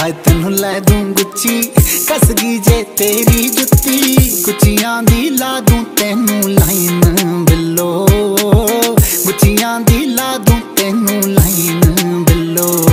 ਹਾਏ ਤੈਨੂੰ ਲੈ ਦੂੰ ਗੁੱਚੀ, ਕੱਸ ਗਈ ਜੇ ਤੇਰੀ ਜੁੱਤੀ। ਗੁੱਚੀਆਂ ਦੀ ਲਾ ਦੂੰ ਤੈਨੂੰ ਲਾਈਨ ਬਿੱਲੋ। ਗੁੱਚੀਆਂ ਦੀ ਲਾ ਦੂੰ ਤੈਨੂੰ ਲਾਈਨ ਬਿੱਲੋ।